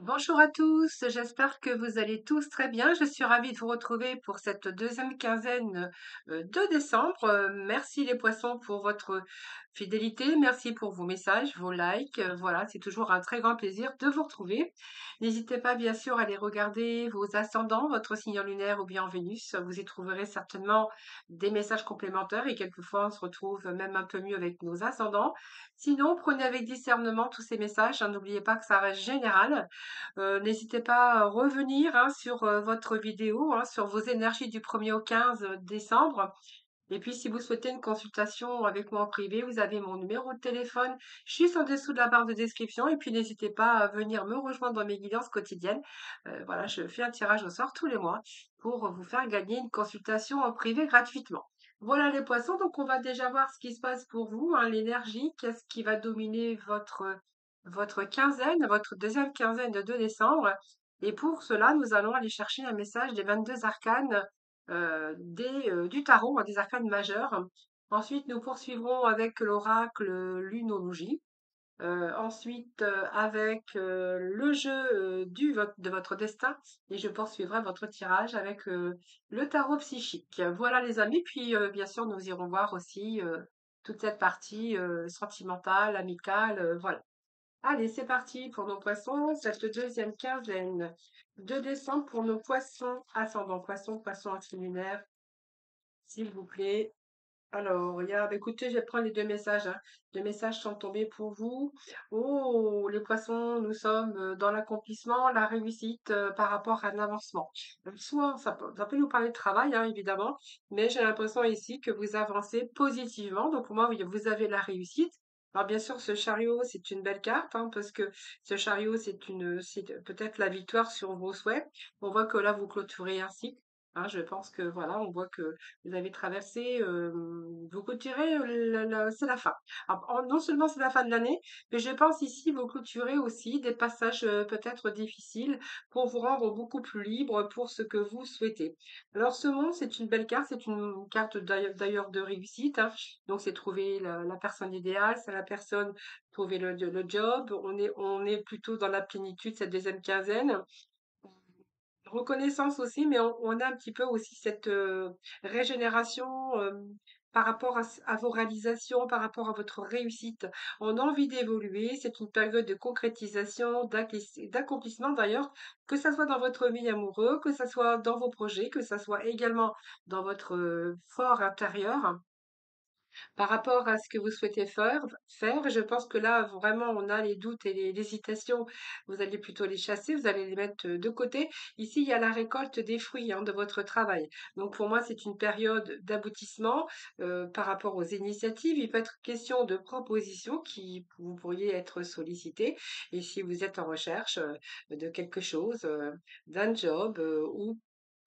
Bonjour à tous, j'espère que vous allez tous très bien. Je suis ravie de vous retrouver pour cette deuxième quinzaine euh, de décembre. Euh, Merci les poissons pour votre fidélité, merci pour vos messages, vos likes. Euh, Voilà, c'est toujours un très grand plaisir de vous retrouver. N'hésitez pas bien sûr à aller regarder vos ascendants, votre signe lunaire ou bien Vénus. Vous y trouverez certainement des messages complémentaires et quelquefois on se retrouve même un peu mieux avec nos ascendants. Sinon, prenez avec discernement tous ces messages. hein, N'oubliez pas que ça reste général. Euh, n'hésitez pas à revenir hein, sur euh, votre vidéo, hein, sur vos énergies du 1er au 15 décembre. Et puis, si vous souhaitez une consultation avec moi en privé, vous avez mon numéro de téléphone juste en dessous de la barre de description. Et puis, n'hésitez pas à venir me rejoindre dans mes guidances quotidiennes. Euh, voilà, je fais un tirage au sort tous les mois pour vous faire gagner une consultation en privé gratuitement. Voilà les poissons, donc on va déjà voir ce qui se passe pour vous, hein, l'énergie, qu'est-ce qui va dominer votre votre quinzaine, votre deuxième quinzaine de 2 décembre? Et pour cela, nous allons aller chercher un message des 22 arcanes des, euh, du tarot, hein, des arcanes majeurs. Ensuite, nous poursuivrons avec l'oracle lunologie. Euh, ensuite, euh, avec euh, le jeu euh, de votre destin. Et je poursuivrai votre tirage avec euh, le tarot psychique. Voilà les amis. Puis, euh, bien sûr, nous irons voir aussi euh, toute cette partie euh, sentimentale, amicale. euh, voilà. Allez, c'est parti pour nos poissons. Cette deuxième quinzaine de décembre pour nos poissons, ascendant poisson, poisson lunaire, s'il vous plaît. Alors, bah, écoutez, je vais prendre les deux messages. hein. Deux messages sont tombés pour vous. Oh, les poissons, nous sommes euh, dans l'accomplissement, la réussite euh, par rapport à un avancement. Soit ça peut, nous parler de travail, hein, évidemment, mais j'ai l'impression ici que vous avancez positivement. Donc, pour moi, vous avez la réussite. Alors, bien sûr, ce chariot, c'est une belle carte, hein, parce que ce chariot, c'est une, c'est peut-être la victoire sur vos souhaits. On voit que là, vous clôturez un cycle. Hein, je pense que voilà, on voit que vous avez traversé, vous clôturez, c'est la fin. En- non seulement c'est la fin de l'année, mais je pense ici vous clôturez aussi des passages peut-être difficiles pour vous rendre beaucoup plus libre pour ce que vous souhaitez. Alors ce monde, c'est une belle carte, c'est une carte d'ailleurs de réussite. hein. Donc c'est trouver la, la personne idéale, c'est la personne trouver le, le job. On est on est plutôt dans la plénitude cette deuxième quinzaine. Reconnaissance aussi, mais on, a un petit peu aussi cette euh, régénération euh, par rapport à, vos réalisations, par rapport à votre réussite. On a envie d'évoluer, c'est une période de concrétisation, d'accomplissement d'ailleurs, que ça soit dans votre vie amoureuse, que ça soit dans vos projets, que ça soit également dans votre euh, fort intérieur. Par rapport à ce que vous souhaitez faire, faire, je pense que là, vraiment, on a les doutes et les l'hésitation. Vous allez plutôt les chasser, vous allez les mettre de côté. Ici, il y a la récolte des fruits hein, de votre travail. Donc, pour moi, c'est une période d'aboutissement par rapport aux initiatives. Il peut être question de propositions qui vous pourriez être sollicitées. Et si vous êtes en recherche de quelque chose, d'un job ou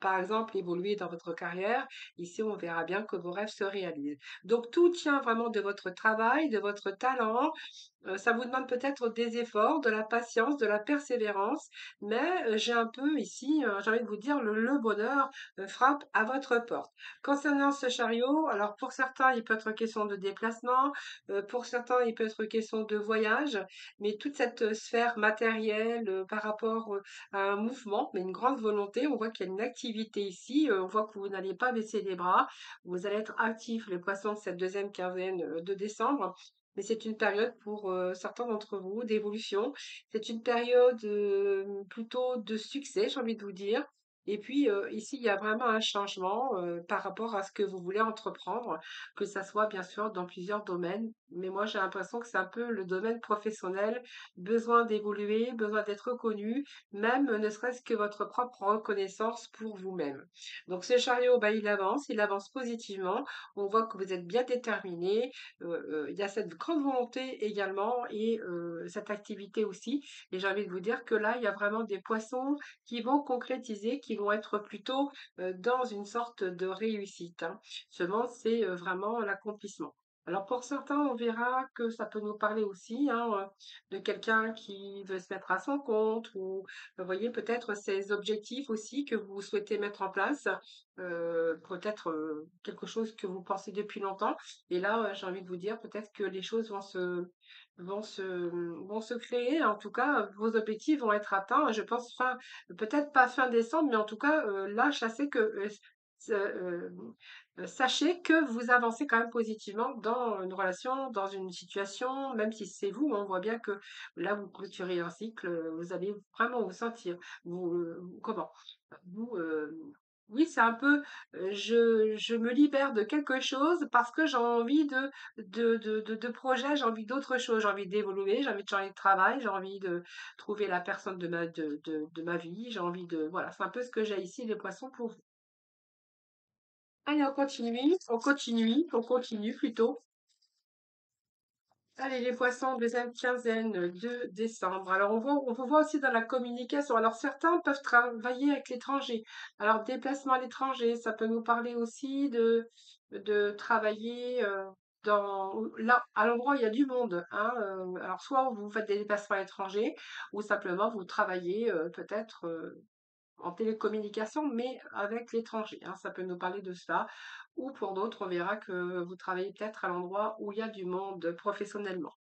par exemple, évoluer dans votre carrière, ici, on verra bien que vos rêves se réalisent. Donc tout tient vraiment de votre travail, de votre talent. Euh, ça vous demande peut-être des efforts, de la patience, de la persévérance, mais euh, j'ai un peu ici, euh, j'ai envie de vous dire, le, le bonheur frappe à votre porte. Concernant ce chariot, alors pour certains, il peut être question de déplacement, pour certains, il peut être question de voyage, mais toute cette sphère matérielle par rapport à un mouvement, mais une grande volonté, on voit qu'il y a une activité ici, euh, on voit que vous n'allez pas baisser les bras, vous allez être actifs, les poissons, cette deuxième quinzaine euh, de décembre. Mais c'est une période pour euh, certains d'entre vous d'évolution. C'est une période plutôt de succès, j'ai envie de vous dire. Et puis ici, il y a vraiment un changement par rapport à ce que vous voulez entreprendre, que ça soit bien sûr dans plusieurs domaines. Mais moi, j'ai l'impression que c'est un peu le domaine professionnel, besoin d'évoluer, besoin d'être reconnu, même ne serait-ce que votre propre reconnaissance pour vous-même. Donc ce chariot, bah, il avance, il avance positivement. On voit que vous êtes bien déterminé, il y a cette grande volonté également et cette activité aussi. Et j'ai envie de vous dire que là, il y a vraiment des poissons qui vont concrétiser, qui vont être plutôt euh, dans une sorte de réussite. hein. Seulement, c'est euh, vraiment l'accomplissement. Alors pour certains, on verra que ça peut nous parler aussi hein, de quelqu'un qui veut se mettre à son compte ou vous voyez peut-être ces objectifs aussi que vous souhaitez mettre en place, euh, peut-être euh, quelque chose que vous pensez depuis longtemps. Et là, j'ai envie de vous dire peut-être que les choses vont se vont se vont se créer. En tout cas, vos objectifs vont être atteints. Je pense fin peut-être pas fin décembre, mais en tout cas euh, là, je sais que sachez que vous avancez quand même positivement dans une relation, dans une situation, même si c'est vous, on voit bien que là, vous clôturez un cycle, euh, vous allez vraiment vous sentir, vous, euh, comment, vous, euh, oui, c'est un peu, euh, je, je me libère de quelque chose parce que j'ai envie de, de, de, de, de projet, j'ai envie d'autre chose, j'ai envie d'évoluer, j'ai envie de changer de travail, j'ai envie de trouver la personne de ma, de ma vie, j'ai envie de, voilà, c'est un peu ce que j'ai ici, les poissons, pour vous. Allez, on continue, on continue, on continue plutôt. Allez, les poissons, deuxième quinzaine de décembre. Alors, on voit, on peut voir aussi dans la communication. Alors, certains peuvent travailler avec l'étranger. Alors, déplacement à l'étranger, ça peut nous parler aussi de, de travailler euh, dans, là, à l'endroit où il y a du monde. Hein, euh, alors, soit vous faites des déplacements à l'étranger, ou simplement vous travaillez euh, peut-être en télécommunication, mais avec l'étranger. hein, ça peut nous parler de cela. Ou pour d'autres, on verra que vous travaillez peut-être à l'endroit où il y a du monde professionnellement.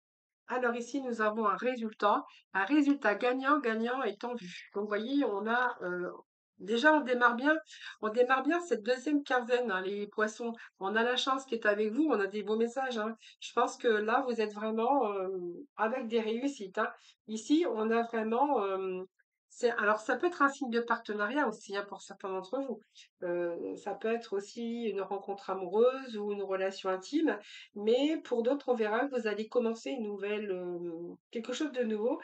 Alors ici, nous avons un résultat, un résultat gagnant-gagnant est en vue. Donc, vous voyez, on a euh, déjà, on démarre bien, on démarre bien cette deuxième quinzaine, hein, les poissons. On a la chance qui est avec vous, on a des beaux messages. hein. Je pense que là, vous êtes vraiment euh, avec des réussites. Ici, on a vraiment euh, alors, ça peut être un signe de partenariat aussi hein, pour certains d'entre vous. Euh, ça peut être aussi une rencontre amoureuse ou une relation intime, mais pour d'autres, on verra que vous allez commencer une nouvelle, euh, quelque chose de nouveau,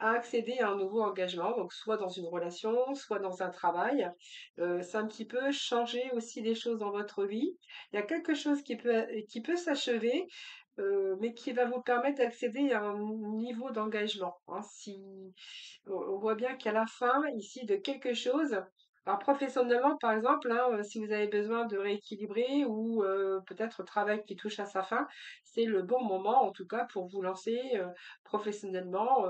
à accéder à un nouveau engagement, donc soit dans une relation, soit dans un travail. Euh, c'est un petit peu changer aussi des choses dans votre vie. Il y a quelque chose qui peut, qui peut s'achever, euh, mais qui va vous permettre d'accéder à un niveau d'engagement. hein. On voit bien qu'à la fin, ici, de quelque chose, alors professionnellement, par exemple, hein, euh, si vous avez besoin de rééquilibrer ou euh, peut-être travail qui touche à sa fin, c'est le bon moment, en tout cas, pour vous lancer euh, professionnellement,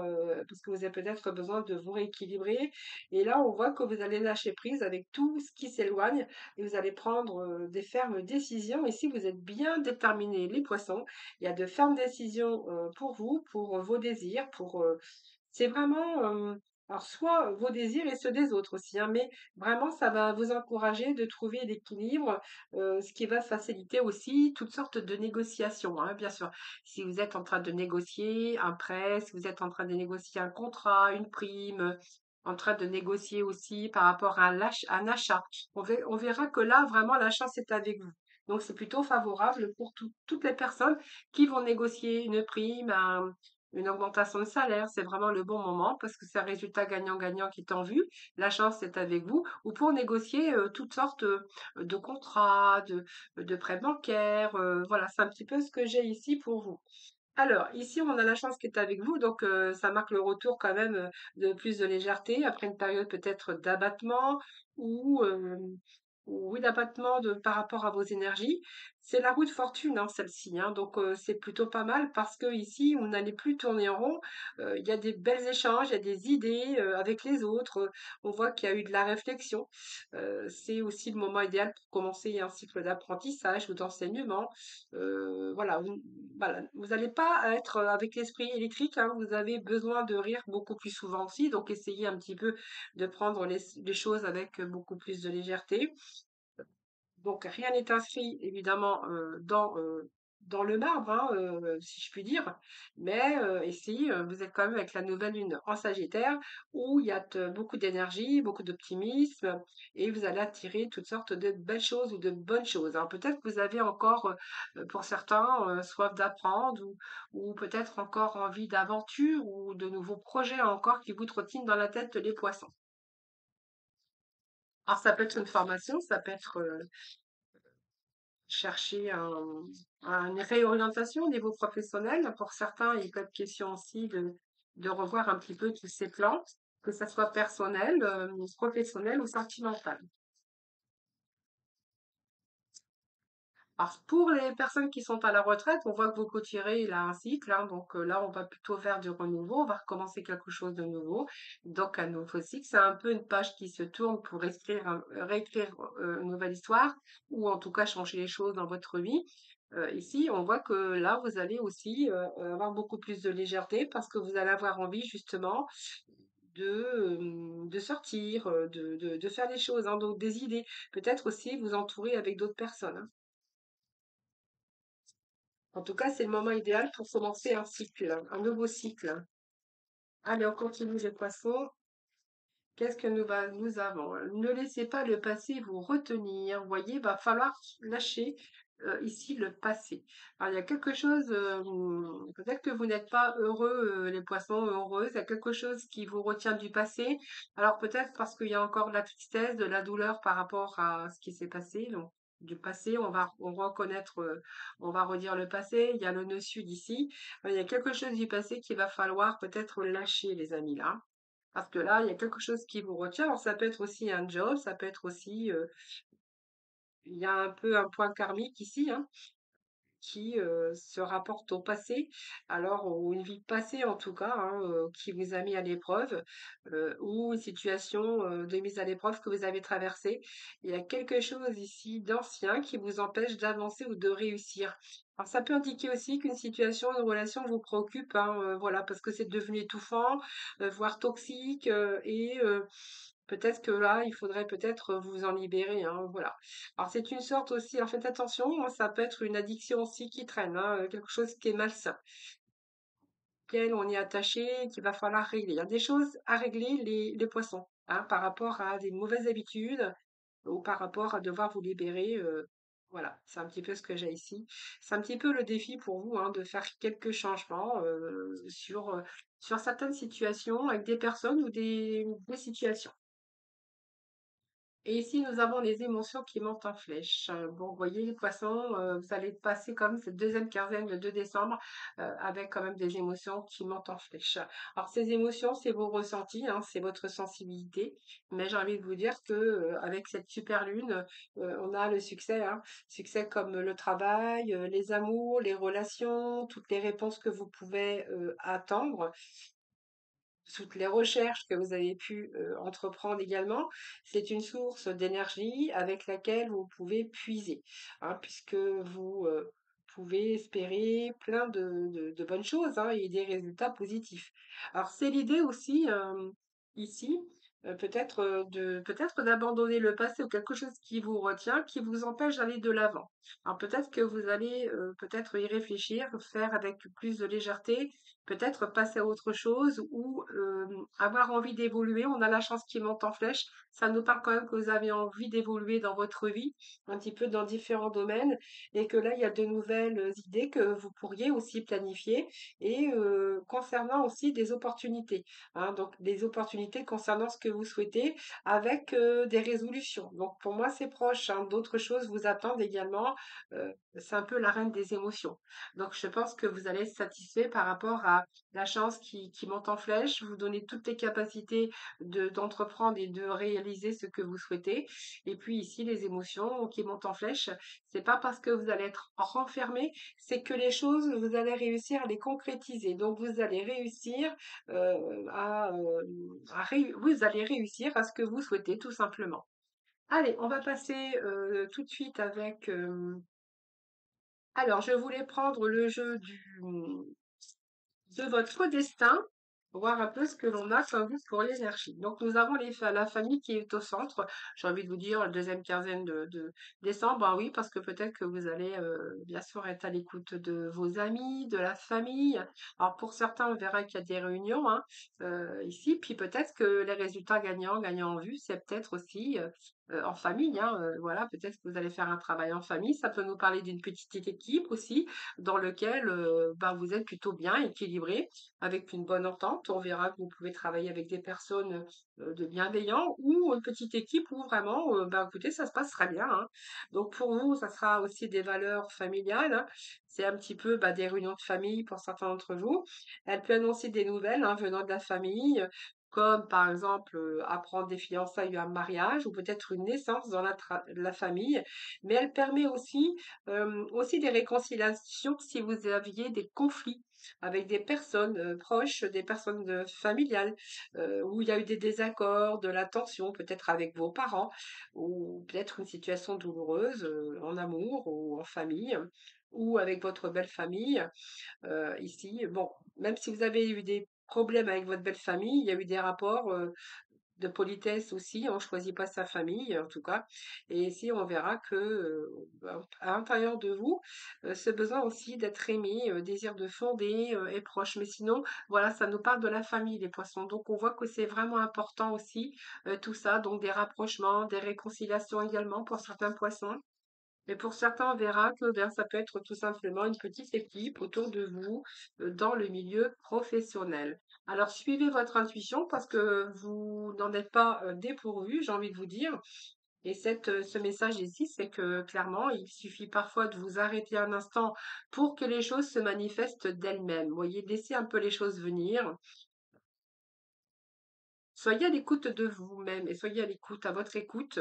parce que vous avez peut-être besoin de vous rééquilibrer. Et là, on voit que vous allez lâcher prise avec tout ce qui s'éloigne et vous allez prendre des fermes décisions. Et si vous êtes bien déterminés, les poissons, il y a de fermes décisions pour vous, pour vos désirs, pour c'est vraiment, alors soit vos désirs et ceux des autres aussi, hein, mais vraiment ça va vous encourager de trouver l'équilibre, euh, ce qui va faciliter aussi toutes sortes de négociations, hein, bien sûr. Si vous êtes en train de négocier un prêt, si vous êtes en train de négocier un contrat, une prime, en train de négocier aussi par rapport à un, achat, on, ve- on verra que là vraiment la chance est avec vous. Donc c'est plutôt favorable pour tout- toutes les personnes qui vont négocier une prime, une augmentation de salaire. C'est vraiment le bon moment parce que c'est un résultat gagnant-gagnant qui est en vue. La chance est avec vous. Ou pour négocier euh, toutes sortes euh, de contrats, de, de prêts bancaires. euh, voilà, c'est un petit peu ce que j'ai ici pour vous. Alors, ici, on a la chance qui est avec vous, donc euh, ça marque le retour quand même euh, de plus de légèreté après une période peut-être d'abattement ou euh, ou oui, d'abattement par rapport à vos énergies. C'est la roue de fortune, hein, celle-ci, hein, donc euh, c'est plutôt pas mal parce que ici, vous n'allez plus tourner en rond. euh, Il y a des belles échanges, il y a des idées euh, avec les autres. On voit qu'il y a eu de la réflexion. C'est aussi le moment idéal pour commencer un cycle d'apprentissage ou d'enseignement. Voilà, vous, n'allez pas être avec l'esprit électrique, hein, vous avez besoin de rire beaucoup plus souvent aussi, donc essayez un petit peu de prendre les choses avec beaucoup plus de légèreté. Donc rien n'est inscrit évidemment euh, dans, euh, dans le marbre, hein, euh, si je puis dire, mais ici vous êtes quand même avec la nouvelle lune en Sagittaire où il y a beaucoup d'énergie, beaucoup d'optimisme et vous allez attirer toutes sortes de belles choses ou de bonnes choses. Alors peut-être que vous avez encore, pour certains, soif d'apprendre ou, ou peut-être encore envie d'aventure ou de nouveaux projets encore qui vous trottinent dans la tête les poissons. Alors ça peut être une formation, ça peut être euh, chercher un, une réorientation au niveau professionnel. Pour certains, il peut être question aussi de, de revoir un petit peu tous ces plans, que ça soit personnel, euh, professionnel ou sentimental. Alors, pour les personnes qui sont à la retraite, on voit que vos tirez il a un cycle, hein, donc euh, là, on va plutôt faire du renouveau, on va recommencer quelque chose de nouveau. Donc, un nouveau cycle, c'est un peu une page qui se tourne pour écrire, réécrire euh, une nouvelle histoire, ou en tout cas changer les choses dans votre vie. Euh, ici, on voit que là, vous allez aussi avoir beaucoup plus de légèreté parce que vous allez avoir envie justement de, de sortir, de, de, de faire des choses, hein, donc des idées. Peut-être aussi vous entourer avec d'autres personnes. hein. En tout cas, c'est le moment idéal pour commencer un cycle, un nouveau cycle. Allez, on continue les poissons. Qu'est-ce que nous, avons? Ne laissez pas le passé vous retenir. Vous voyez, va falloir lâcher euh, ici le passé. Alors, il y a quelque chose, euh, peut-être que vous n'êtes pas heureux, euh, les poissons heureuses, il y a quelque chose qui vous retient du passé. Alors, peut-être parce qu'il y a encore de la tristesse, de la douleur par rapport à ce qui s'est passé. Donc, du passé, on va, on reconnaître, on va redire le passé. Il y a le nœud sud ici. Il y a quelque chose du passé qu'il va falloir peut-être lâcher, les amis, là. Parce que là, il y a quelque chose qui vous retient. Alors, ça peut être aussi un job, ça peut être aussi il y a un peu un point karmique ici, hein, qui se rapporte au passé, alors ou une vie passée en tout cas, hein, qui vous a mis à l'épreuve, ou une situation de mise à l'épreuve que vous avez traversée. Il y a quelque chose ici d'ancien qui vous empêche d'avancer ou de réussir. Alors ça peut indiquer aussi qu'une situation, une relation vous préoccupe, hein, voilà, parce que c'est devenu étouffant, voire toxique, et Peut-être que là, il faudrait peut-être vous en libérer, hein, voilà. Alors c'est une sorte aussi, alors faites attention, hein, ça peut être une addiction aussi qui traîne, hein, quelque chose qui est malsain, on est attaché, qu'il va falloir régler. Il y a des choses à régler, les, poissons, par rapport à des mauvaises habitudes ou par rapport à devoir vous libérer. euh, voilà, c'est un petit peu ce que j'ai ici. C'est un petit peu le défi pour vous de faire quelques changements euh, sur, euh, certaines situations avec des personnes ou des situations. Et ici, nous avons les émotions qui montent en flèche. Euh, Bon, vous voyez, les poissons, euh, vous allez passer comme cette deuxième quinzaine, le 2 décembre, euh, avec quand même des émotions qui montent en flèche. Alors, ces émotions, c'est vos ressentis, hein, c'est votre sensibilité. Mais j'ai envie de vous dire que avec cette super lune, on a le succès. Hein, succès comme le travail, les amours, les relations, toutes les réponses que vous pouvez attendre toutes les recherches que vous avez pu euh, entreprendre également, c'est une source d'énergie avec laquelle vous pouvez puiser, hein, puisque vous euh, pouvez espérer plein de, de- bonnes choses hein, et des résultats positifs. Alors c'est l'idée aussi euh, ici, peut-être de peut-être d'abandonner le passé ou quelque chose qui vous retient, qui vous empêche d'aller de l'avant. Alors peut-être que vous allez peut-être y réfléchir, faire avec plus de légèreté peut-être passer à autre chose ou euh, avoir envie d'évoluer. On a la chance qui monte en flèche. Ça nous parle quand même que vous avez envie d'évoluer dans votre vie, un petit peu dans différents domaines, et que là, il y a de nouvelles idées que vous pourriez aussi planifier, et euh, concernant aussi des opportunités. hein. donc, des opportunités concernant ce que vous souhaitez avec euh, des résolutions. Donc, pour moi, c'est proche. hein. D'autres choses vous attendent également. C'est un peu la reine des émotions. Donc, je pense que vous allez être satisfait par rapport à la chance qui, monte en flèche, vous donnez toutes les capacités de, d'entreprendre et de réaliser ce que vous souhaitez. Et puis ici, les émotions qui montent en flèche, c'est pas parce que vous allez être renfermé, c'est que les choses, vous allez réussir à les concrétiser. Donc, vous allez réussir euh, à, euh, vous allez réussir à ce que vous souhaitez, tout simplement. Allez, on va passer euh, tout de suite avec. alors, je voulais prendre le jeu du, de votre destin, voir un peu ce que l'on a comme vous pour l'énergie. Donc nous avons la famille qui est au centre. J'ai envie de vous dire la deuxième quinzaine de, décembre, ah oui, parce que peut-être que vous allez euh, bien sûr être à l'écoute de vos amis, de la famille. Alors pour certains, on verra qu'il y a des réunions hein, euh, ici, puis peut-être que les résultats gagnants, gagnants en vue, c'est peut-être aussi euh, euh, en famille. Hein, euh, voilà, peut-être que vous allez faire un travail en famille. Ça peut nous parler d'une petite équipe aussi, dans lequel euh, ben, vous êtes plutôt bien équilibré avec une bonne entente. On verra que vous pouvez travailler avec des personnes de bienveillants ou une petite équipe où vraiment, ben, écoutez, ça se passe très bien. hein. Donc pour vous, ça sera aussi des valeurs familiales. hein. C'est un petit peu bah, des réunions de famille pour certains d'entre vous. Elle peut annoncer des nouvelles venant de la famille, comme par exemple apprendre des fiançailles ou un mariage, ou peut-être une naissance dans la, la famille, mais elle permet aussi, aussi des réconciliations si vous aviez des conflits avec des personnes proches, des personnes familiales, où il y a eu des désaccords, de la tension, peut-être avec vos parents, ou peut-être une situation douloureuse en amour ou en famille, ou avec votre belle famille ici. Bon, même si vous avez eu des problèmes avec votre belle famille, il y a eu des rapports de politesse aussi. On ne choisit pas sa famille, en tout cas. Et ici, on verra que bah, à l'intérieur de vous, ce besoin aussi d'être aimé, euh, désir de fonder est proche. Mais sinon, voilà, ça nous parle de la famille, les poissons. Donc, on voit que c'est vraiment important aussi tout ça. Donc, des rapprochements, des réconciliations également pour certains poissons. Mais pour certains, on verra que ben, ça peut être tout simplement une petite équipe autour de vous euh, dans le milieu professionnel. Alors suivez votre intuition parce que vous n'en êtes pas euh, dépourvu, j'ai envie de vous dire. Et euh, ce message ici, c'est que clairement, il suffit parfois de vous arrêter un instant pour que les choses se manifestent d'elles-mêmes. Vous voyez, laissez un peu les choses venir. Soyez à l'écoute de vous-même et soyez à l'écoute, à votre écoute,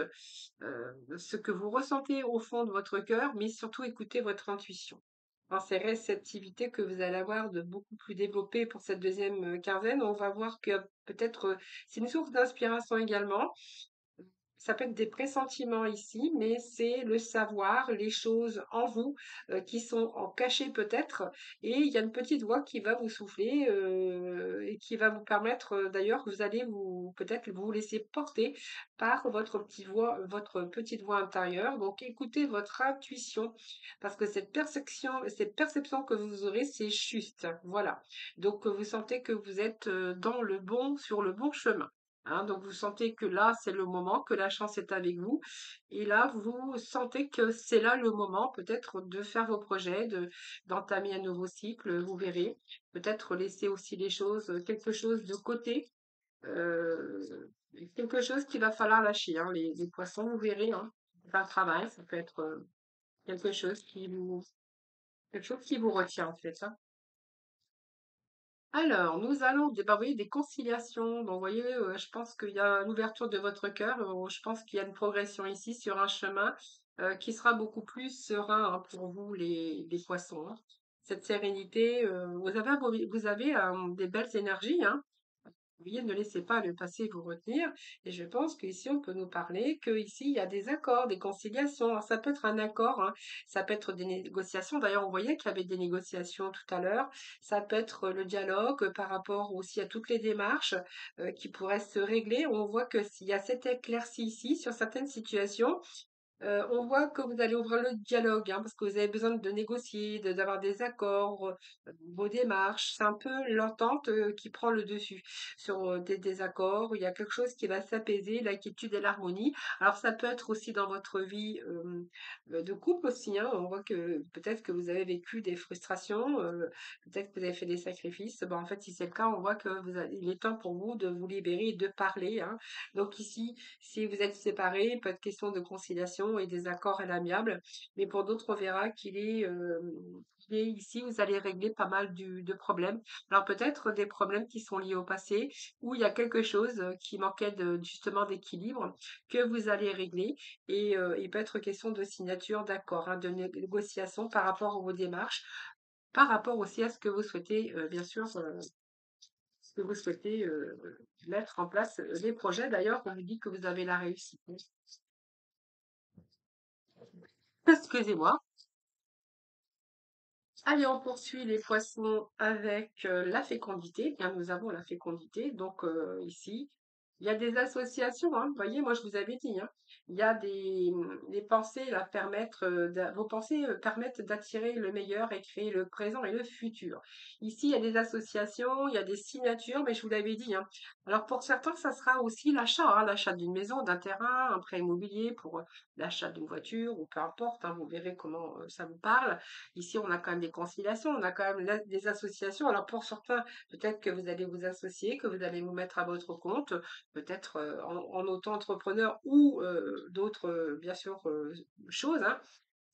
euh, ce que vous ressentez au fond de votre cœur, mais surtout écoutez votre intuition. Dans ces réceptivités que vous allez avoir de beaucoup plus développées pour cette deuxième euh, quinzaine, on va voir que peut-être euh, c'est une source d'inspiration également. Ça peut être des pressentiments ici, mais c'est le savoir, les choses en vous euh, qui sont en peut-être. Et il y a une petite voix qui va vous souffler euh, et qui va vous permettre euh, d'ailleurs que vous allez vous peut-être vous laisser porter par votre petite voix, votre petite voix intérieure. Donc écoutez votre intuition parce que cette perception, cette perception que vous aurez, c'est juste. Voilà. Donc vous sentez que vous êtes dans le bon, sur le bon chemin. Hein, donc vous sentez que là, c'est le moment, que la chance est avec vous. Et là, vous sentez que c'est là le moment, peut-être, de faire vos projets, de, d'entamer un nouveau cycle, vous verrez. Peut-être laisser aussi les choses, quelque chose de côté, euh, quelque chose qu'il va falloir lâcher. hein. Les, poissons, vous verrez, hein. Travail, ça peut être euh, quelque chose qui vous, quelque chose qui vous retient, en fait. hein. Alors, nous allons voyez, des conciliations. Donc, vous voyez, euh, je pense qu'il y a l'ouverture de votre cœur. euh, je pense qu'il y a une progression ici sur un chemin euh, qui sera beaucoup plus serein hein, pour vous, les, poissons. hein. Cette sérénité, vous avez, vous avez des belles énergies. Hein. Voyez, ne laissez pas le passé vous retenir. Et je pense qu'ici, on peut nous parler qu'ici, il y a des accords, des conciliations. Alors, ça peut être un accord, hein, ça peut être des négociations. D'ailleurs, on voyait qu'il y avait des négociations tout à l'heure. Ça peut être le dialogue euh, par rapport aussi à toutes les démarches euh, qui pourraient se régler. On voit que s'il y a cette éclaircie ici sur certaines situations, euh, on voit que vous allez ouvrir le dialogue, hein, parce que vous avez besoin de négocier, de- d'avoir des accords, euh, vos démarches. C'est un peu l'entente euh, qui prend le dessus sur des désaccords. Il y a quelque chose qui va s'apaiser, l'inquiétude et l'harmonie. Alors ça peut être aussi dans votre vie de couple aussi. hein. On voit que peut-être que vous avez vécu des frustrations, peut-être que vous avez fait des sacrifices. Bon, en fait, si c'est le cas, on voit que il est temps pour vous de vous libérer et de parler. hein. Donc ici, si vous êtes séparés, pas de question de conciliation et des accords à l'amiable. Mais pour d'autres, on verra qu'il est, ici, vous allez régler pas mal de problèmes. Alors peut-être des problèmes qui sont liés au passé, où il y a quelque chose qui manquait justement d'équilibre, que vous allez régler. Et il peut être question de signature d'accord, hein, de négociation par rapport à vos démarches, par rapport aussi à ce que vous souhaitez, bien sûr, que vous souhaitez mettre en place les projets. D'ailleurs, on vous dit que vous avez la réussite. Excusez-moi. Allez, on poursuit les poissons avec euh, la fécondité. Bien, nous avons la fécondité. Donc euh, ici, il y a des associations. Hein. Vous voyez, moi je vous avais dit. Hein. Il y a des, pensées permettre, euh, vos pensées euh, permettent d'attirer le meilleur et créer le présent et le futur. Ici, il y a des associations, il y a des signatures, mais je vous l'avais dit. Hein. Alors pour certains, ça sera aussi l'achat, hein, l'achat d'une maison, d'un terrain, un prêt immobilier pour euh, l'achat d'une voiture ou peu importe. hein. vous verrez comment ça vous parle. Ici, on a quand même des conciliations, on a quand même des associations. Alors pour certains, peut-être que vous allez vous associer, que vous allez vous mettre à votre compte, peut-être en, en auto-entrepreneur ou d'autres, euh, bien sûr, euh, choses. hein.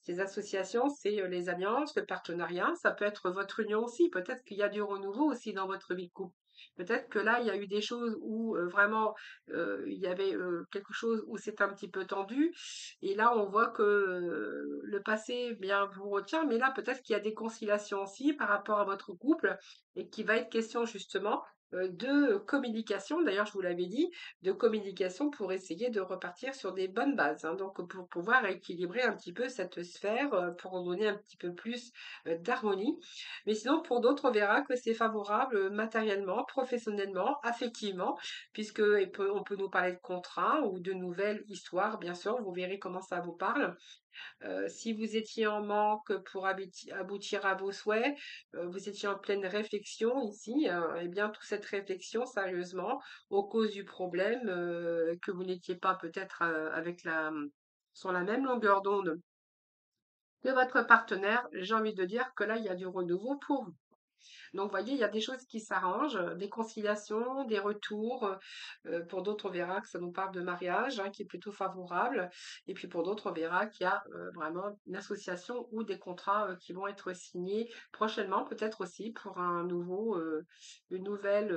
Ces associations, c'est euh, les alliances, le partenariat. Ça peut être votre union aussi. Peut-être qu'il y a du renouveau aussi dans votre vie de couple. Peut-être que là, il y a eu des choses où vraiment il y avait quelque chose où c'est un petit peu tendu. Et là, on voit que le passé, bien, vous retient. Mais là, peut-être qu'il y a des conciliations aussi par rapport à votre couple et qu'il va être question justement de communication. D'ailleurs, je vous l'avais dit, de communication pour essayer de repartir sur des bonnes bases. hein. donc, pour pouvoir équilibrer un petit peu cette sphère, euh, pour donner un petit peu plus euh, d'harmonie. Mais sinon, pour d'autres, on verra que c'est favorable euh, matériellement, professionnellement, affectivement, puisque on peut nous parler de contrats ou de nouvelles histoires, bien sûr, vous verrez comment ça vous parle. Euh, si vous étiez en manque pour abouti- aboutir à vos souhaits, euh, vous étiez en pleine réflexion ici, hein, eh bien, toute cette réflexion, sérieusement, aux causes du problème, euh, que vous n'étiez pas peut-être avec la, sur la même longueur d'onde que votre partenaire, j'ai envie de dire que là, il y a du renouveau pour vous. Donc, vous voyez, il y a des choses qui s'arrangent, euh, des conciliations, des retours. euh, euh, pour d'autres, on verra que ça nous parle de mariage, hein, qui est plutôt favorable. Et puis pour d'autres, on verra qu'il y a vraiment une association ou des contrats qui vont être signés prochainement, peut-être aussi pour un nouveau, une nouvelle,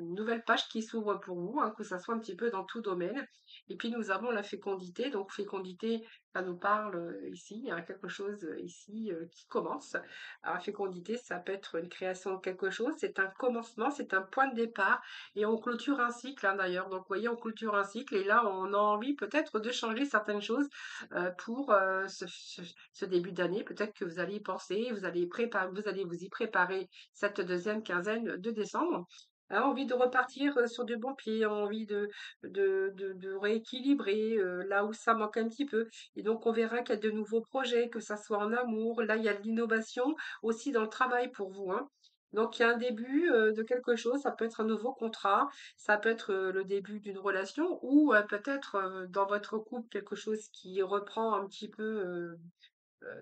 une nouvelle page qui s'ouvre pour vous, hein, que ça soit un petit peu dans tout domaine. Et puis nous avons la fécondité. Donc fécondité, ça nous parle ici, il y a quelque chose ici qui commence. Alors, la fécondité, ça peut être une création de quelque chose, c'est un commencement, c'est un point de départ, et on clôture un cycle hein, d'ailleurs. Donc, vous voyez, on clôture un cycle, et là, on a envie peut-être de changer certaines choses pour ce début d'année. Peut-être que vous allez y penser, vous allez préparer, vous allez vous y préparer cette deuxième quinzaine de décembre. Envie de repartir sur de bons pieds, envie de, rééquilibrer là où ça manque un petit peu. Et donc, on verra qu'il y a de nouveaux projets, que ça soit en amour. Là, il y a de l'innovation aussi dans le travail pour vous, hein. Donc, il y a un début de quelque chose. Ça peut être un nouveau contrat, ça peut être le début d'une relation ou peut-être dans votre couple quelque chose qui reprend un petit peu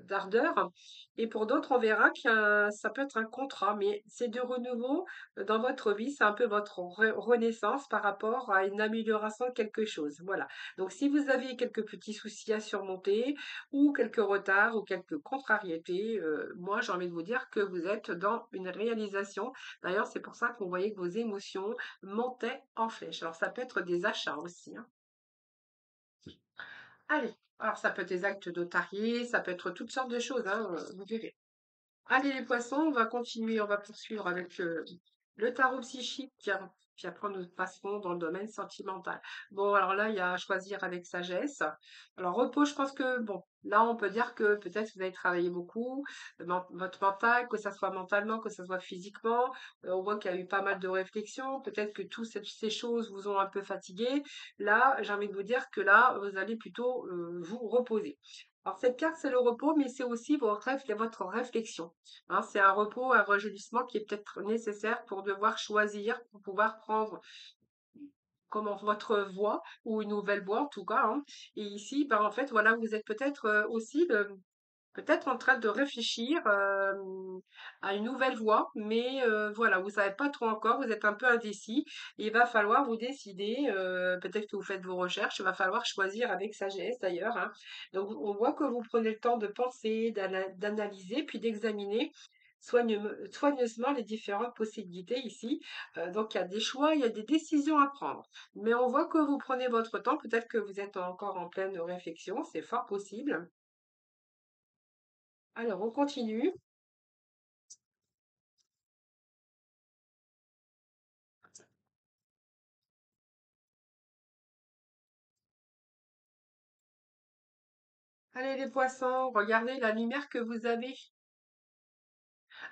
d'ardeur. Et pour d'autres, on verra que ça peut être un contrat, mais c'est de renouveau euh, dans votre vie, c'est un peu votre re- renaissance par rapport à une amélioration de quelque chose. Voilà. Donc, si vous aviez quelques petits soucis à surmonter ou quelques retards ou quelques contrariétés, euh, moi, j'ai envie de vous dire que vous êtes dans une réalisation. D'ailleurs, c'est pour ça qu'on voyait que vos émotions montaient en flèche. Alors, ça peut être des achats aussi. hein. Allez. Alors, ça peut être des actes notariés, ça peut être toutes sortes de choses, hein, euh, vous verrez. Allez les poissons, on va continuer, on va poursuivre avec euh, le tarot psychique, puis après nous passerons dans le domaine sentimental. Bon, alors là, il y a à choisir avec sagesse. Alors repos, je pense que, bon, là, on peut dire que peut-être vous avez travaillé beaucoup, euh, votre mental, que ça soit mentalement, que ça soit physiquement. Euh, on voit qu'il y a eu pas mal de réflexions, peut-être que toutes ces ces choses vous ont un peu fatigué. Là, j'ai envie de vous dire que là, vous allez plutôt euh, vous reposer. Alors cette carte, c'est le repos, mais c'est aussi votre, réf- votre réflexion. Hein, c'est un repos, un rejaillissement qui est peut-être nécessaire pour devoir choisir, pour pouvoir prendre comment votre voie ou une nouvelle voie en tout cas. hein. Et ici, ben, en fait, voilà, vous êtes peut-être euh, aussi le- peut-être en train de réfléchir euh, à une nouvelle voie, mais euh, voilà, vous savez pas trop encore, vous êtes un peu indécis. Il va falloir vous décider. euh, peut-être que vous faites vos recherches, il va falloir choisir avec sagesse d'ailleurs. hein. Donc, on voit que vous prenez le temps de penser, d'ana- d'analyser, puis d'examiner soigne- soigneusement les différentes possibilités ici. Donc, il y a des choix, il y a des décisions à prendre. Mais on voit que vous prenez votre temps. Peut-être que vous êtes encore en pleine réflexion, c'est fort possible. Alors, on continue. Allez, les poissons, regardez la lumière que vous avez.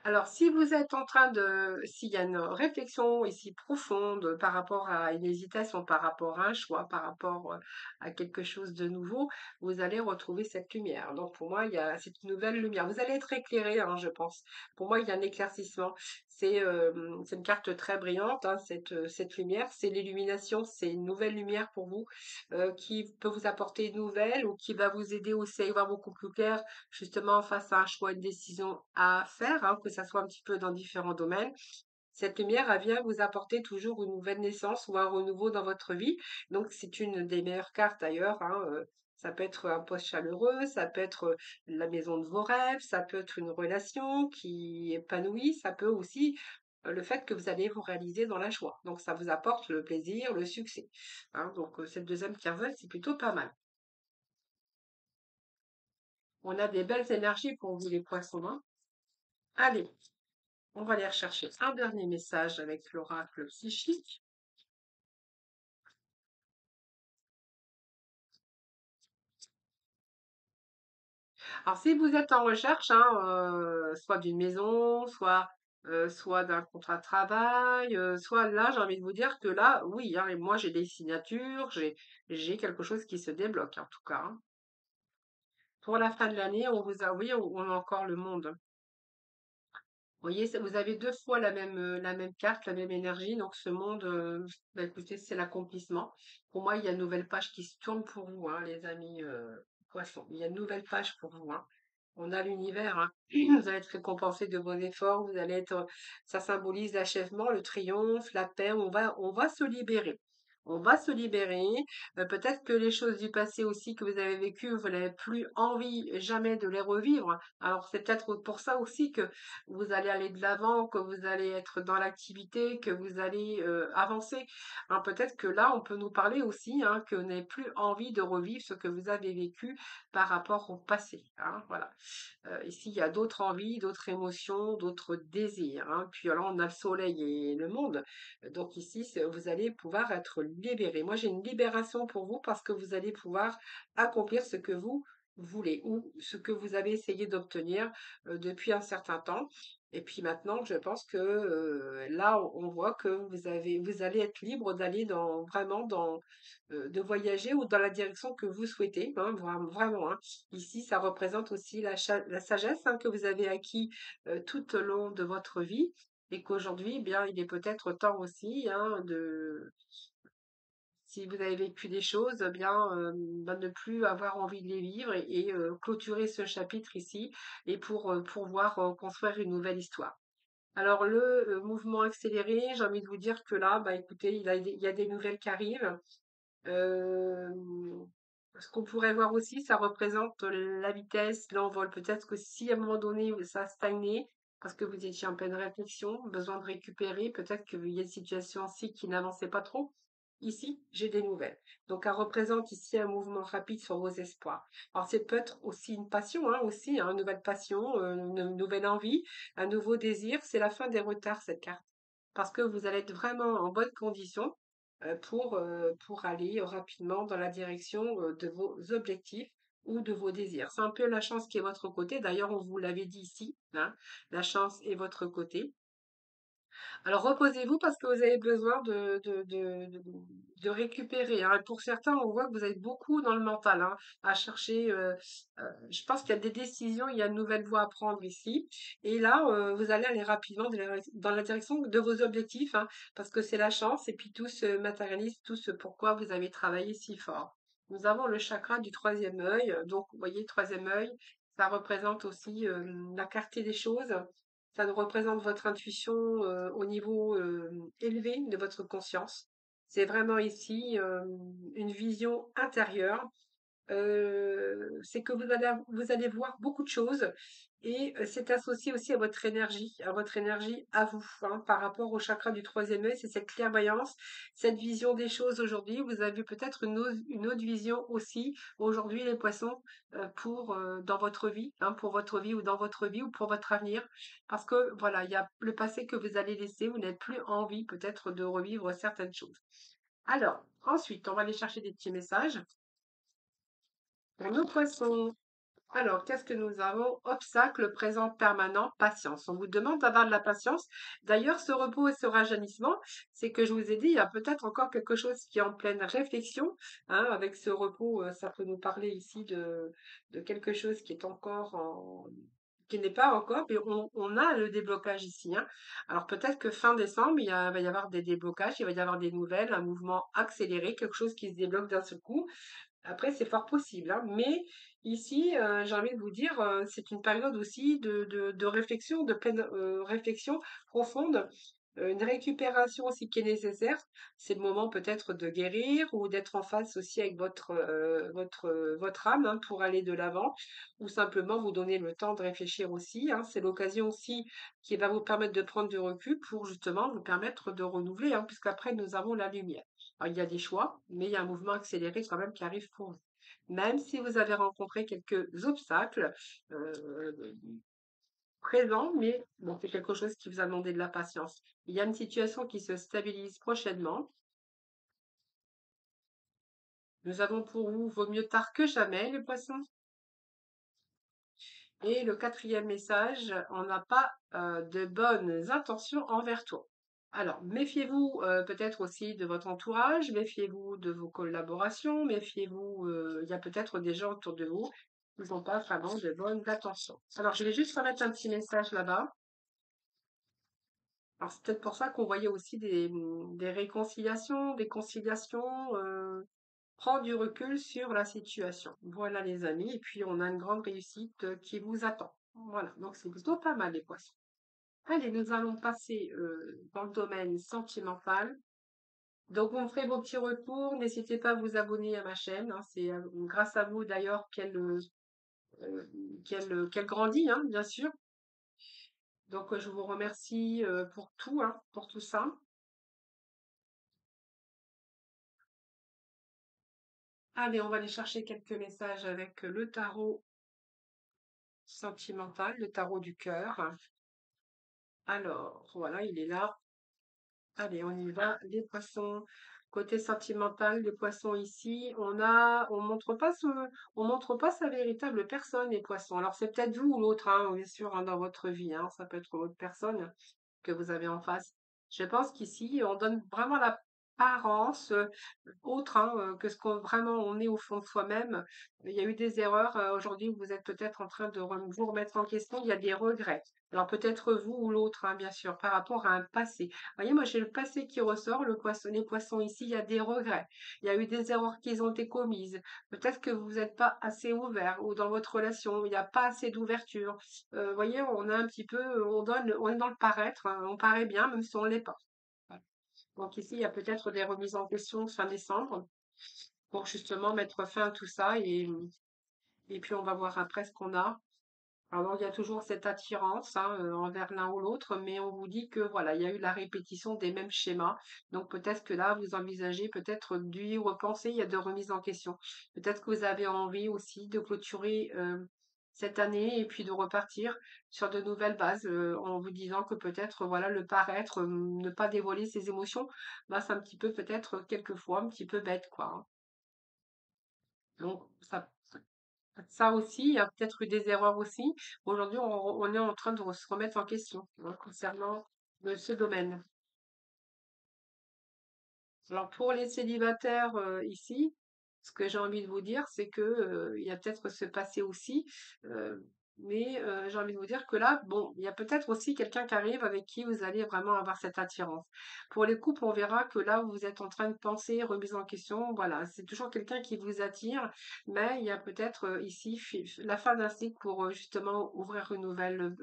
Alors, si vous êtes en train de, s'il y a une réflexion ici profonde par rapport à une hésitation, par rapport à un choix, par rapport euh, à quelque chose de nouveau, vous allez retrouver cette lumière. Donc, pour moi, il y a cette nouvelle lumière. Vous allez être éclairé, hein, je pense. Pour moi, il y a un éclaircissement. C'est euh, c'est une carte très brillante, hein, cette, euh, cette lumière. C'est l'illumination, c'est une nouvelle lumière pour vous euh, qui peut vous apporter une nouvelle ou qui va vous aider aussi à y voir beaucoup plus clair justement face à un choix, une décision à faire, hein, que ça soit un petit peu dans différents domaines. Cette lumière, elle vient vous apporter toujours une nouvelle naissance ou un renouveau dans votre vie. Donc, c'est une des meilleures cartes d'ailleurs. hein, ça peut être un poste chaleureux, ça peut être la maison de vos rêves, ça peut être une relation qui épanouit, ça peut aussi le fait que vous allez vous réaliser dans la joie. Donc ça vous apporte le plaisir, le succès. Hein. donc cette deuxième quinzaine, c'est plutôt pas mal. On a des belles énergies pour vous les poissons. Hein. Allez, on va aller rechercher un dernier message avec l'oracle psychique. Alors, si vous êtes en recherche, hein, euh, soit d'une maison, soit, euh, soit d'un contrat de travail, euh, soit là, j'ai envie de vous dire que là, oui, hein, moi j'ai des signatures, j'ai quelque chose qui se débloque en tout cas. Hein. Pour la fin de l'année, on vous a, oui, on a encore le monde. Vous voyez, vous avez deux fois la même, carte, la même énergie. Donc, ce monde, bah, écoutez, c'est l'accomplissement. Pour moi, il y a une nouvelle page qui se tourne pour vous, les amis Il y a une nouvelle page pour vous. Hein. On a l'univers. Hein. Vous allez être récompensé de vos efforts. Vous allez être, ça symbolise l'achèvement, le triomphe, la paix. On va, on va se libérer on va se libérer. Euh, peut-être que les choses du passé aussi que vous avez vécues, vous n'avez plus envie jamais de les revivre. Alors c'est peut-être pour ça aussi que vous allez aller de l'avant, que vous allez être dans l'activité, que vous allez euh, avancer. Hein, peut-être que là, on peut nous parler aussi hein, que vous n'avez plus envie de revivre ce que vous avez vécu par rapport au passé. Hein, voilà. Euh, ici, il y a d'autres envies, d'autres émotions, d'autres désirs. Puis alors, on a le soleil et le monde. Donc ici, vous allez pouvoir être libéré. Moi, j'ai une libération pour vous parce que vous allez pouvoir accomplir ce que vous voulez ou ce que vous avez essayé d'obtenir euh, depuis un certain temps. Et puis maintenant, je pense que euh, là, on voit que vous avez, vous allez être libre d'aller dans vraiment dans euh, de voyager ou dans la direction que vous souhaitez. Hein, vraiment. Hein. Ici, ça représente aussi la, la sagesse hein, que vous avez acquis tout au long de votre vie et qu'aujourd'hui, eh bien, il est peut-être temps aussi de si vous avez vécu des choses, eh bien, euh, bah, ne plus avoir envie de les vivre et, euh, clôturer ce chapitre ici et pour euh, pouvoir construire une nouvelle histoire. Alors le mouvement accéléré, j'ai envie de vous dire que là, bah écoutez, il, y a des nouvelles qui arrivent. ce qu'on pourrait voir aussi, ça représente la vitesse, l'envol. Peut-être que si à un moment donné ça a stagné, parce que vous étiez en pleine réflexion, besoin de récupérer, peut-être qu'il y a une situation aussi qui n'avançait pas trop, Ici, j'ai des nouvelles. Donc, elle représente ici un mouvement rapide sur vos espoirs. Alors, c'est peut-être aussi une passion, hein, aussi, hein, une nouvelle passion, euh, une nouvelle envie, un nouveau désir. C'est la fin des retards, cette carte. Parce que vous allez être vraiment en bonne condition euh, pour, euh, pour aller rapidement dans la direction de vos objectifs ou de vos désirs. C'est un peu la chance qui est votre côté. D'ailleurs, on vous l'avait dit ici, hein, la chance est votre côté. Alors reposez-vous parce que vous avez besoin de, récupérer. Hein. Pour certains, on voit que vous êtes beaucoup dans le mental hein, à chercher. Euh, euh, je pense qu'il y a des décisions, il y a une nouvelle voie à prendre ici. Et là, euh, vous allez aller rapidement dans la direction de vos objectifs hein, parce que c'est la chance et puis tout se matérialise, tout ce pourquoi vous avez travaillé si fort. Nous avons le chakra du troisième œil. Donc, vous voyez, troisième œil, ça représente aussi la clarté des choses, ça représente votre intuition euh, au niveau élevé de votre conscience. C'est vraiment ici une vision intérieure c'est que vous allez, voir beaucoup de choses et c'est associé aussi à votre énergie, à votre énergie à vous, hein, par rapport au chakra du troisième œil, c'est cette clairvoyance, cette vision des choses aujourd'hui. Vous avez peut-être une, autre vision aussi aujourd'hui, les poissons, pour dans votre vie, hein, pour votre vie ou dans votre vie ou pour votre avenir, parce que voilà, il y a le passé que vous allez laisser, vous n'avez plus envie peut-être de revivre certaines choses. Alors, ensuite, on va aller chercher des petits messages. Nos poissons, alors, qu'est-ce que nous avons? Obstacle présent permanent, patience. On vous demande d'avoir de la patience. D'ailleurs, ce repos et ce rajeunissement, c'est que je vous ai dit, il y a peut-être encore quelque chose qui est en pleine réflexion. Hein, avec ce repos, euh, ça peut nous parler ici de, de quelque chose qui est encore en, qui n'est pas encore, mais on, a le déblocage ici. Hein. Alors peut-être que fin décembre, il va y avoir des déblocages, il va y avoir des nouvelles, un mouvement accéléré, quelque chose qui se débloque d'un seul coup. Après, c'est fort possible. Hein. Mais ici, euh, j'ai envie de vous dire, euh, c'est une période aussi de, réflexion, de pleine euh, réflexion profonde. une récupération aussi qui est nécessaire. C'est le moment peut-être de guérir ou d'être en face aussi avec votre, âme hein, pour aller de l'avant ou simplement vous donner le temps de réfléchir aussi. Hein. C'est l'occasion aussi qui va vous permettre de prendre du recul pour justement vous permettre de renouveler, puisqu'après nous avons la lumière. Alors, il y a des choix, mais il y a un mouvement accéléré quand même qui arrive pour vous. Même si vous avez rencontré quelques obstacles, présent, mais bon, c'est quelque chose qui vous a demandé de la patience. Il y a une situation qui se stabilise prochainement. Nous avons pour vous vaut mieux tard que jamais, les poissons. Et le quatrième message, on n'a pas euh, de bonnes intentions envers toi. Alors, méfiez-vous euh, peut-être aussi de votre entourage, méfiez-vous de vos collaborations, méfiez-vous, euh, il y a peut-être des gens autour de vous ils n'ont pas vraiment de bonnes intentions. Alors, je vais juste remettre un petit message là-bas. Alors, c'est peut-être pour ça qu'on voyait aussi des, réconciliations, des conciliations. Euh, prendre du recul sur la situation. Voilà les amis, et puis on a une grande réussite qui vous attend. Voilà, donc c'est plutôt pas mal les. Allez, nous allons passer euh, dans le domaine sentimental. Donc, me ferez vos petits retours. N'hésitez pas à vous abonner à ma chaîne. Hein. C'est grâce à vous d'ailleurs qu'elle euh, grandit, hein, bien sûr. Donc, je vous remercie euh, pour tout, hein, pour tout ça. Allez, on va aller chercher quelques messages avec le tarot sentimental, le tarot du cœur. Alors, voilà, il est là. Allez, on y va. Les poissons, Côté sentimental, le poisson ici, on a, on montre pas on montre pas sa véritable personne, les poissons. Alors c'est peut-être vous ou l'autre, hein, bien sûr, hein, dans votre vie, hein, ça peut être l'autre personne que vous avez en face. Je pense qu'ici, on donne vraiment l'apparence euh, autre hein, que ce qu'on vraiment on est au fond de soi-même. Il y a eu des erreurs. Aujourd'hui, vous êtes peut-être en train de vous remettre en question. Il y a des regrets. Alors peut-être vous ou l'autre, hein, bien sûr, par rapport à un passé. Vous voyez, moi j'ai le passé qui ressort, le poisson, les poissons ici, il y a des regrets. Il y a eu des erreurs qui ont été commises. Peut-être que vous n'êtes pas assez ouvert ou dans votre relation, il n'y a pas assez d'ouverture. Vous voyez, on a un petit peu, on donne, on est dans le paraître, hein, on paraît bien même si on ne l'est pas. Donc ici, il y a peut-être des remises en question fin décembre pour justement mettre fin à tout ça et, et puis on va voir après ce qu'on a. Alors, il y a toujours cette attirance hein, euh, envers l'un ou l'autre, mais on vous dit que voilà, il y a eu la répétition des mêmes schémas. Donc peut-être que là, vous envisagez peut-être d'y repenser, il y a de remises en question. Peut-être que vous avez envie aussi de clôturer euh, cette année et puis de repartir sur de nouvelles bases euh, en vous disant que peut-être voilà le paraître, ne pas dévoiler ses émotions, bah, c'est un petit peu peut-être quelquefois un petit peu bête quoi. Hein. Donc ça ça aussi, il y a peut-être eu des erreurs aussi. Aujourd'hui, on, est en train de se remettre en question hein, concernant ce domaine. Alors pour les célibataires euh, ici, ce que j'ai envie de vous dire, c'est que il y a peut-être ce passé aussi. Mais j'ai envie de vous dire que là, bon, il y a peut-être aussi quelqu'un qui arrive avec qui vous allez vraiment avoir cette attirance. Pour les couples, on verra que là, vous êtes en train de penser, remise en question, voilà, c'est toujours quelqu'un qui vous attire, mais il y a peut-être ici la fin d'un cycle pour justement ouvrir une nouvelle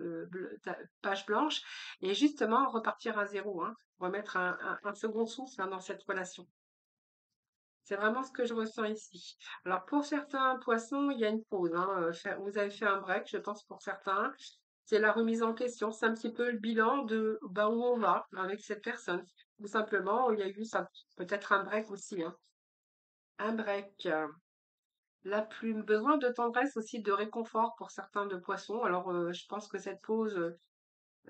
page blanche et justement repartir à zéro, hein, remettre un, second souffle hein, dans cette relation. C'est vraiment ce que je ressens ici. Alors pour certains poissons, il y a une pause. Hein, euh, vous avez fait un break, je pense, pour certains. C'est la remise en question. C'est un petit peu le bilan de bah, où on va avec cette personne. Tout simplement, il y a eu peut-être un break aussi. Hein. Un break. La plus besoin de tendresse aussi, de réconfort pour certains de poissons. Alors, euh, je pense que cette pause,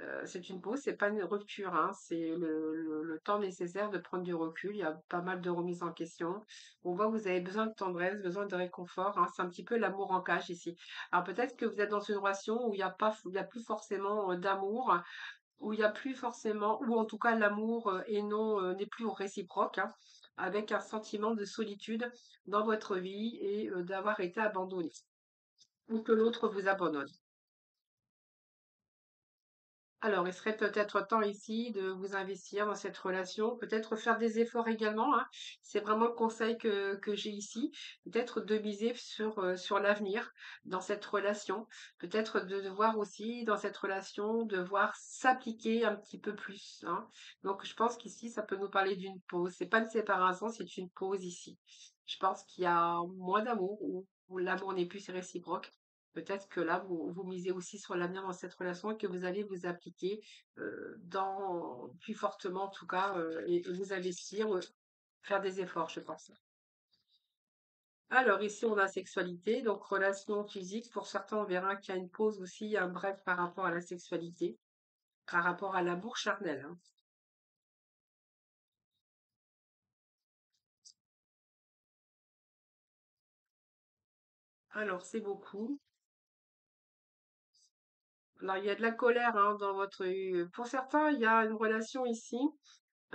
euh, c'est une pause, c'est pas une rupture, hein, c'est le, temps nécessaire de prendre du recul. Il y a pas mal de remises en question. On voit que vous avez besoin de tendresse, besoin de réconfort. Hein, c'est un petit peu l'amour en cage ici. Alors peut-être que vous êtes dans une relation où il n'y a pas, plus forcément euh, d'amour, où il n'y a plus forcément, ou en tout cas l'amour euh, et non n'est plus réciproque, hein, avec un sentiment de solitude dans votre vie et d'avoir été abandonné, ou que l'autre vous abandonne. Alors, il serait peut-être temps ici de vous investir dans cette relation, peut-être faire des efforts également, hein. C'est vraiment le conseil que, j'ai ici. Peut-être de miser sur, euh, l'avenir dans cette relation. Peut-être de devoir aussi, dans cette relation, devoir s'appliquer un petit peu plus, hein. Donc, je pense qu'ici, ça peut nous parler d'une pause. C'est pas une séparation, c'est une pause ici. Je pense qu'il y a moins d'amour ou, ou l'amour n'est plus réciproque. Peut-être que là, vous, vous misez aussi sur l'avenir dans cette relation et que vous allez vous appliquer euh, dans plus fortement en tout cas euh, et, vous investir, euh, faire des efforts, je pense. Alors ici, on a sexualité, donc relation physique. Pour certains, on verra qu'il y a une pause aussi, un bref par rapport à la sexualité, par rapport à l'amour charnel. hein. Alors, c'est beaucoup. Alors, il y a de la colère hein, dans votre... Pour certains, il y a une relation ici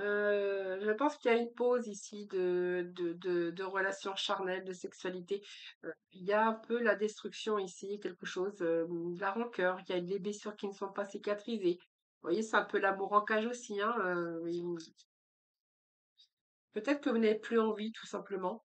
Euh, je pense qu'il y a une pause ici de, de, de, relations charnelles, de sexualité. Euh, il y a un peu la destruction ici, quelque chose, euh, la rancœur. Il y a des blessures qui ne sont pas cicatrisées. Vous voyez, c'est un peu l'amour en cage aussi, hein. peut-être que vous n'avez plus envie, tout simplement.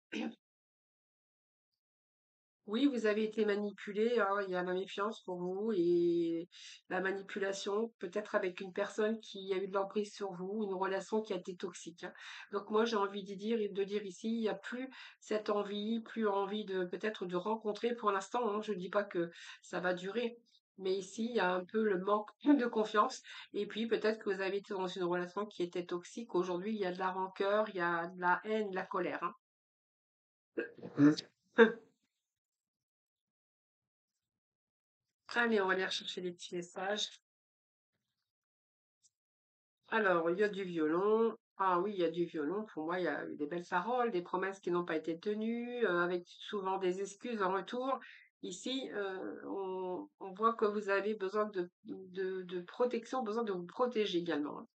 Oui, vous avez été manipulé, hein, il y a la méfiance pour vous et la manipulation, peut-être avec une personne qui a eu de l'emprise sur vous, une relation qui a été toxique. hein. Donc moi, j'ai envie de dire, de dire ici, il n'y a plus cette envie, plus envie de peut-être de rencontrer pour l'instant. hein, je ne dis pas que ça va durer. Mais ici, il y a un peu le manque de confiance. Et puis, peut-être que vous avez été dans une relation qui était toxique. Aujourd'hui, il y a de la rancœur, il y a de la haine, de la colère. hein. Allez, on va aller rechercher les petits messages. Alors, il y a du violon. Ah oui, il y a du violon. Pour moi, il y a eu des belles paroles, des promesses qui n'ont pas été tenues, euh, avec souvent des excuses en retour. Ici, euh, on, voit que vous avez besoin de, protection, besoin de vous protéger également.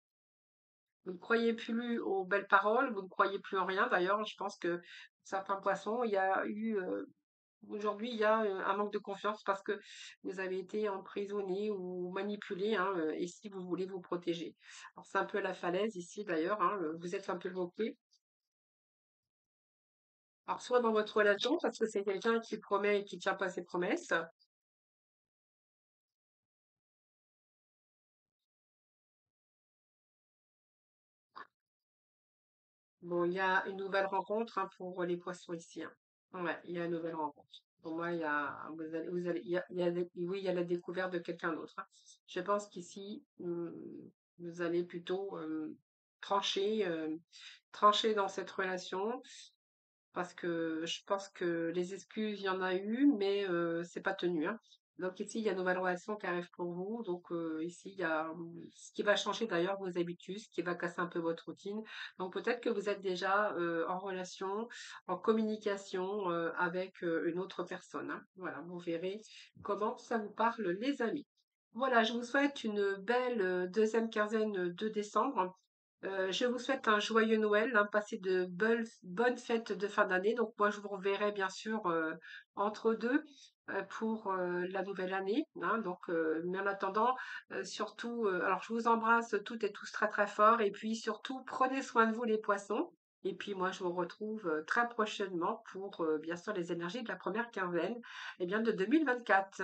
Vous ne croyez plus aux belles paroles, vous ne croyez plus en rien. D'ailleurs, je pense que certains poissons, il y a eu euh, Aujourd'hui, il y a euh, un manque de confiance parce que vous avez été emprisonné ou manipulé, hein, euh, et si vous voulez vous protéger. Alors, c'est un peu la falaise ici d'ailleurs, hein, le- vous êtes un peu bloqué. Alors, soit dans votre relation, parce que c'est quelqu'un qui promet et qui tient pas ses promesses. Bon, il y a une nouvelle rencontre hein, pour les poissons ici. hein. Ouais, il y a une nouvelle rencontre. Pour moi, il y a, vous allez, vous allez, il y a, oui, il y a la découverte de quelqu'un d'autre. hein. Je pense qu'ici, hum, vous allez plutôt trancher, trancher dans cette relation parce que je pense que les excuses, il y en a eu, mais euh, c'est pas tenu, hein. Donc ici, il y a une nouvelle relation qui arrive pour vous. Donc euh, ici, il y a hum, ce qui va changer d'ailleurs vos habitudes, ce qui va casser un peu votre routine. Donc peut-être que vous êtes déjà euh, en relation, en communication euh, avec une autre personne. hein. Voilà, vous verrez comment ça vous parle, les amis. Voilà, je vous souhaite une belle deuxième quinzaine de décembre. Euh, je vous souhaite un joyeux Noël, hein, passez de bonnes, fêtes de fin d'année. Donc moi, je vous reverrai bien sûr euh, entre deux euh, pour la nouvelle année. hein. donc, mais en attendant, surtout, alors je vous embrasse toutes et tous très très fort. Et puis surtout, prenez soin de vous les poissons. Et puis moi, je vous retrouve très prochainement pour bien sûr les énergies de la première quinzaine, eh de 2024.